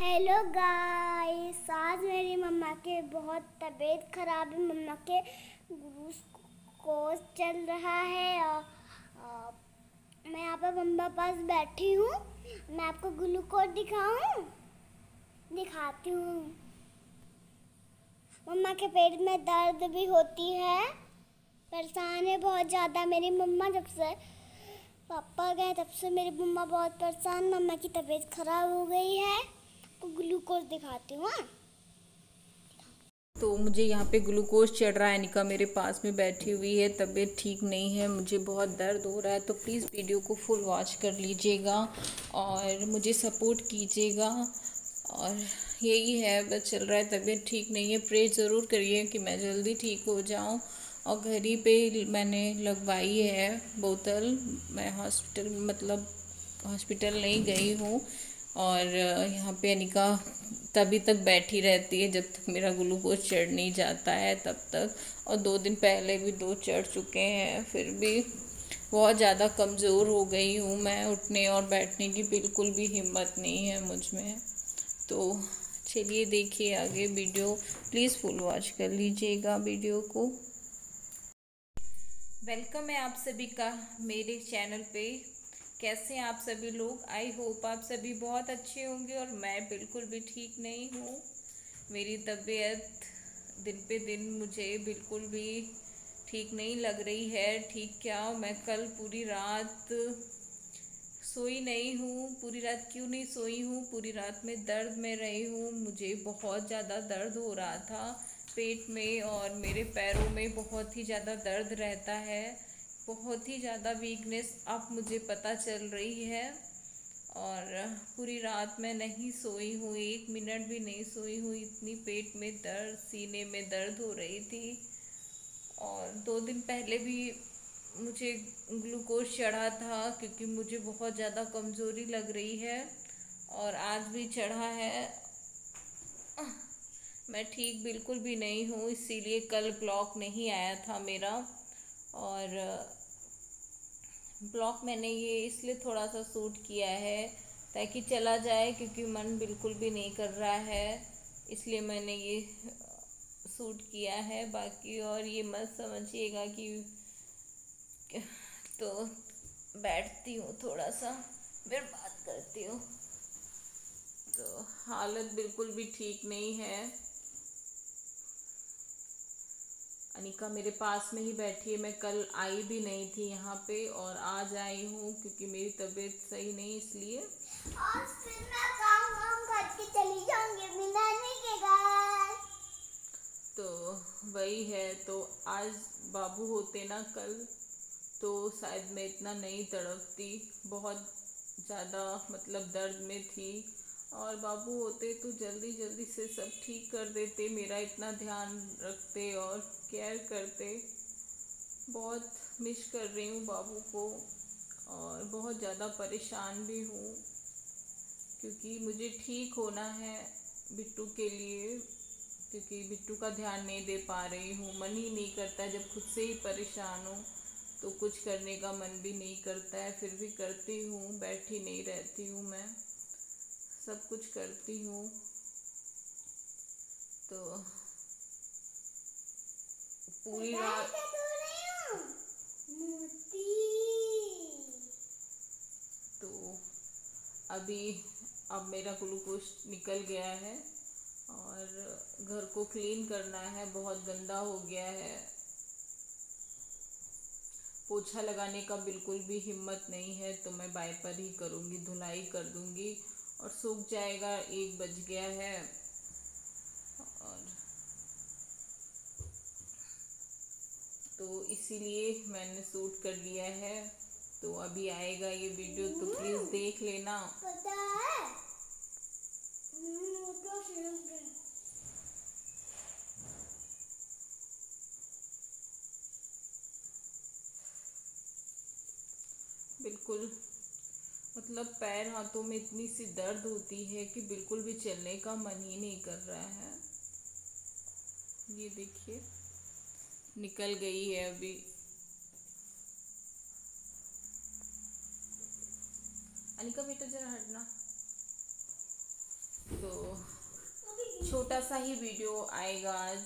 Hello guys आज मेरी मम्मा के बहुत तबीयत खराब है। मम्मा के ग्लूकोज चल रहा है और मैं यहाँ पर मम्मा पास बैठी हूँ। मैं आपको ग्लूकोज दिखाऊँ? दिखाती हूँ। मम्मा के पेट में दर्द भी होती है। परेशान है बहुत ज़्यादा मेरी मम्मा। जब से पापा गए, तब से मेरी मम्मा बहुत परेशान। मम्मा की तबीयत खराब हो गई है। तो ग्लूकोज दिखाती हूँ हाँ? तो मुझे यहाँ पे ग्लूकोज चढ़ रहा है, निका मेरे पास में बैठी हुई है, तबीयत ठीक नहीं है, मुझे बहुत दर्द हो रहा है तो प्लीज़ वीडियो को फुल वॉच कर लीजिएगा और मुझे सपोर्ट कीजिएगा और यही है, बस चल रहा है, तबीयत ठीक नहीं है, प्रे ज़रूर करिए कि मैं जल्दी ठीक हो जाऊँ और घर ही पे मैंने लगवाई है बोतल, मैं हॉस्पिटल मतलब हॉस्पिटल नहीं गई हूँ और यहाँ पे अनिका तभी तक बैठी रहती है जब तक मेरा ग्लूकोज चढ़ नहीं जाता है तब तक। और दो दिन पहले भी दो चढ़ चुके हैं, फिर भी बहुत ज़्यादा कमज़ोर हो गई हूँ मैं उठने और बैठने की, बिल्कुल भी हिम्मत नहीं है मुझमें। तो चलिए देखिए आगे वीडियो, प्लीज़ फुल वॉच कर लीजिएगा वीडियो को। वेलकम है आप सभी का मेरे चैनल पे। कैसे आप सभी लोग? आई होप आप सभी बहुत अच्छे होंगे और मैं बिल्कुल भी ठीक नहीं हूँ। मेरी तबीयत दिन पे दिन मुझे बिल्कुल भी ठीक नहीं लग रही है। ठीक क्या? मैं कल पूरी रात सोई नहीं हूँ। पूरी रात क्यों नहीं सोई हूँ? पूरी रात में दर्द में रही हूँ। मुझे बहुत ज़्यादा दर्द हो रहा था। पेट में और मेरे पैरों में बहुत ही ज़्यादा दर्द रहता है। बहुत ही ज़्यादा वीकनेस अब मुझे पता चल रही है। और पूरी रात मैं नहीं सोई हूँ एक मिनट भी नहीं सोई हूँ इतनी पेट में दर्द, सीने में दर्द हो रही थी। और दो दिन पहले भी मुझे ग्लूकोज चढ़ा था, क्योंकि मुझे बहुत ज़्यादा कमज़ोरी लग रही है। और आज भी चढ़ा है। मैं ठीक बिल्कुल भी नहीं हूँ, इसीलिए कल ब्लॉक नहीं आया था मेरा। और ब्लॉक मैंने ये इसलिए थोड़ा सा सूट किया है ताकि चला जाए क्योंकि मन बिल्कुल भी नहीं कर रहा है। इसलिए मैंने ये सूट किया है। बाकी और ये मत समझिएगा कि तो बैठती हूँ थोड़ा सा, फिर बात करती हूँ। तो हालत बिल्कुल भी ठीक नहीं है। अनिका मेरे पास में ही बैठी है। मैं कल आई भी नहीं थी यहाँ पे और आज आई हूँ क्योंकि मेरी तबीयत सही नहीं इसलिए। और फिर मैं काम वाम करके चली जाऊँगी के घर। तो वही है तो आज बाबू होते ना कल तो शायद मैं इतना नहीं तड़पती। बहुत ज़्यादा मतलब दर्द में थी। और बाबू होते तो जल्दी जल्दी से सब ठीक कर देते, मेरा इतना ध्यान रखते और केयर करते। बहुत मिस कर रही हूँ बाबू को और बहुत ज़्यादा परेशान भी हूँ क्योंकि मुझे ठीक होना है बिट्टू के लिए क्योंकि बिट्टू का ध्यान नहीं दे पा रही हूँ। मन ही नहीं करता जब खुद से ही परेशान हूँ तो कुछ करने का मन भी नहीं करता है, फिर भी करती हूँ, बैठी नहीं रहती हूँ मैं। सब कुछ करती हूँ। तो पूरी रात तो अभी अब मेरा ग्लूकोज निकल गया है और घर को क्लीन करना है बहुत गंदा हो गया है। पोछा लगाने का बिल्कुल भी हिम्मत नहीं है तो मैं बाई पर ही करूँगी धुलाई कर दूँगी और सूख जाएगा एक बज गया है। और तो इसीलिए मैंने सूट कर लिया है। तो अभी आएगा ये वीडियो तो प्लीज़ देख लेना। पता है बिल्कुल। मतलब पैर हाथों में इतनी सी दर्द होती है कि बिल्कुल भी चलने का मन ही नहीं कर रहा है। ये देखिए, निकल गई है अभी। अनिका बेटा जरा हटना। तो छोटा सा ही वीडियो आएगा आज,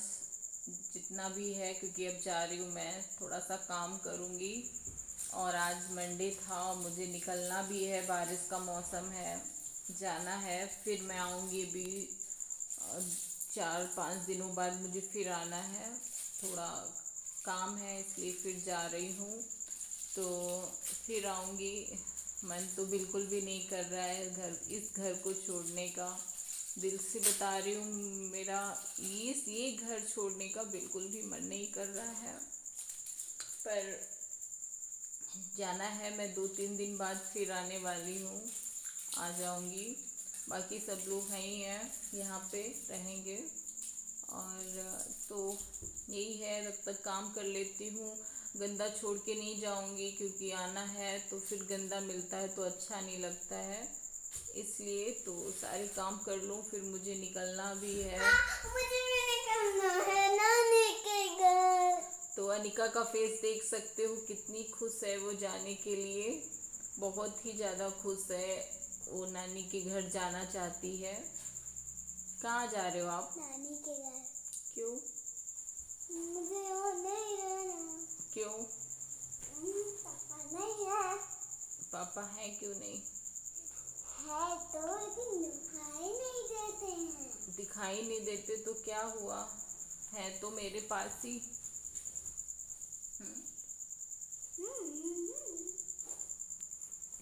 जितना भी है, क्योंकि अब जा रही हूँ मैं, थोड़ा सा काम करूँगी। और आज मंडे था और मुझे निकलना भी है, बारिश का मौसम है, जाना है, फिर मैं आऊँगी अभी चार पाँच दिनों बाद मुझे फिर आना है। थोड़ा काम है, इसलिए फिर जा रही हूँ। तो फिर आऊँगी। मन तो बिल्कुल भी नहीं कर रहा है घर, इस घर को छोड़ने का। दिल से बता रही हूँ, मेरा ये ये घर छोड़ने का बिल्कुल भी मन नहीं कर रहा है। पर जाना है, मैं दो तीन दिन बाद फिर आने वाली हूँ। आ जाऊँगी। बाकी सब लोग हैं ही हैं, यहाँ पे रहेंगे। और तो यही है, तब तक काम कर लेती हूँ। गंदा छोड़ के नहीं जाऊँगी, क्योंकि आना है तो फिर गंदा मिलता है तो अच्छा नहीं लगता है। इसलिए तो सारे काम कर लूँ, फिर मुझे निकलना भी है। मुझे भी निकलना है, नानी के घर अनिका का फेस देख सकते हो कितनी खुश है वो जाने के लिए। बहुत ही ज़्यादा खुश है वो नानी के घर जाना चाहती है। कहाँ जा रहे हो आप? नानी के घर। क्यों? मुझे वो नहीं रहना। क्यों? हम्म, पापा नहीं है। पापा हैं क्यों नहीं? है तो दिखाई नहीं देते हैं। दिखाई नहीं देते तो क्या हुआ? है तो मेरे पास ही।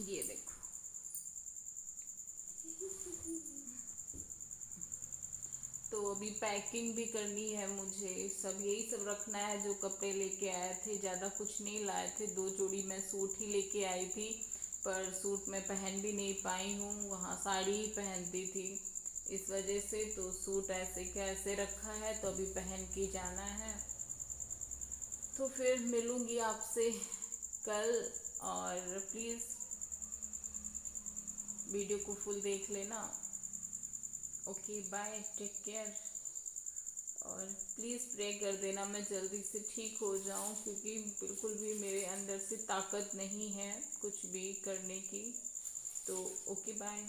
ये देखो तो अभी पैकिंग भी करनी है मुझे। सब यही सब रखना है जो कपड़े लेके आए थे। ज़्यादा कुछ नहीं लाए थे। दो जोड़ी मैं सूट ही लेके आई थी, पर सूट मैं पहन भी नहीं पाई हूँ। वहाँ साड़ी ही पहनती थी। इस वजह से तो सूट ऐसे कैसे रखा है तो अभी पहन के जाना है। तो फिर मिलूँगी आपसे। कल और प्लीज़ वीडियो को फुल देख लेना। ओके बाय टेक केयर और प्लीज़ प्रे कर देना, मैं जल्दी से ठीक हो जाऊँ, क्योंकि बिल्कुल भी मेरे अंदर से ताकत नहीं है कुछ भी करने की। तो ओके बाय